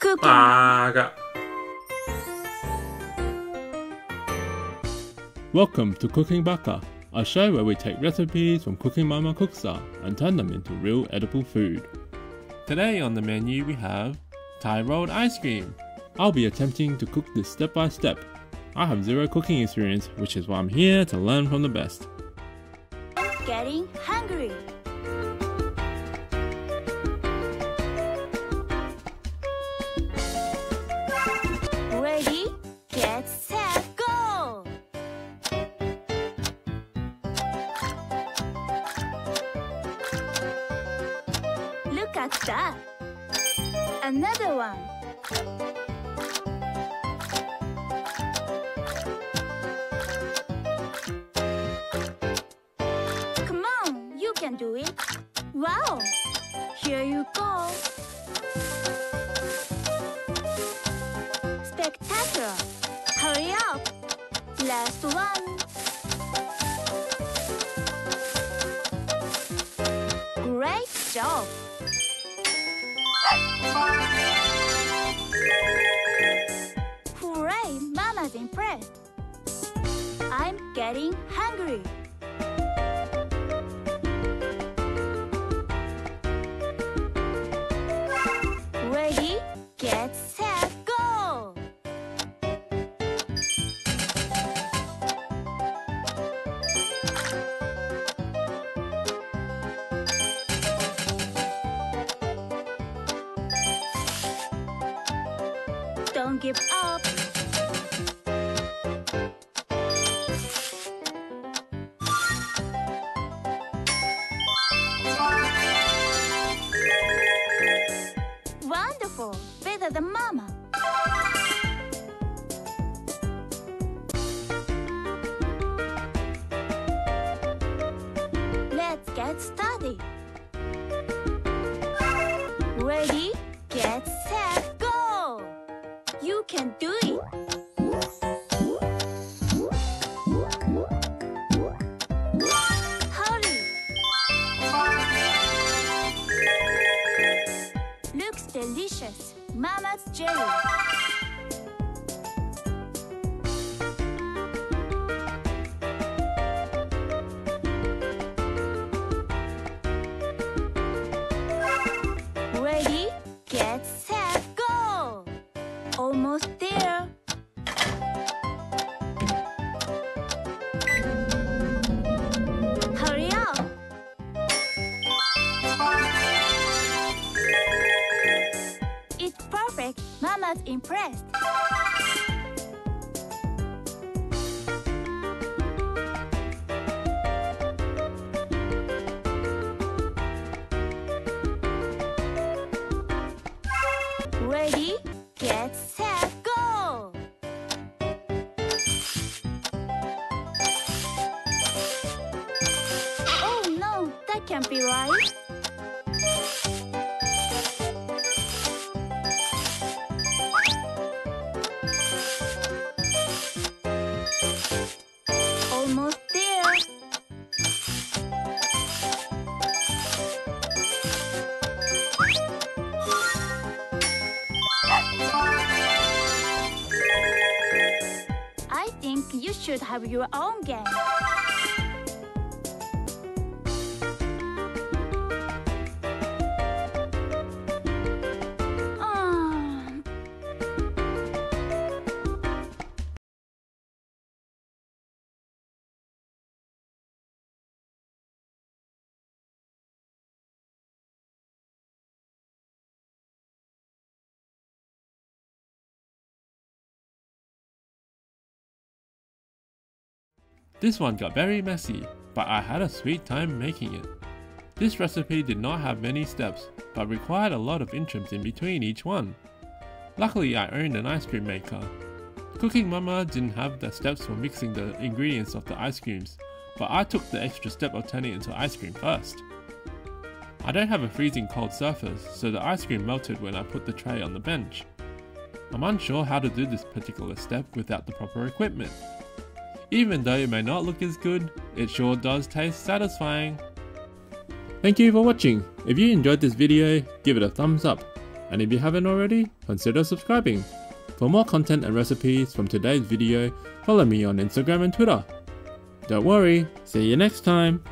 cooking. Baka. Welcome to Cooking Baka, a show where we take recipes from Cooking Mama Cookstar and turn them into real edible food. Today on the menu we have Thai rolled ice cream. I'll be attempting to cook this step by step. I have zero cooking experience, which is why I'm here to learn from the best. Getting hungry. Another one. I'm getting hungry. Ready, get set, go! Don't give up. Better than Mama. Let's get started. Ready, get set, go! You can do it. Looks delicious. Mama's jelly. Ready, get set, go! Almost Mama's impressed. Ready, get set, go! Oh no, that can't be right. Should have your own game. This one got very messy, but I had a sweet time making it. This recipe did not have many steps, but required a lot of interims in between each one. Luckily I owned an ice cream maker. Cooking Mama didn't have the steps for mixing the ingredients of the ice creams, but I took the extra step of turning it into ice cream first. I don't have a freezing cold surface, so the ice cream melted when I put the tray on the bench. I'm unsure how to do this particular step without the proper equipment. Even though it may not look as good, it sure does taste satisfying. Thank you for watching. If you enjoyed this video, give it a thumbs up. And if you haven't already, consider subscribing. For more content and recipes from today's video, follow me on Instagram and Twitter. Don't worry, see you next time!